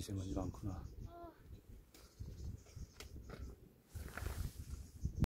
你先把地方困了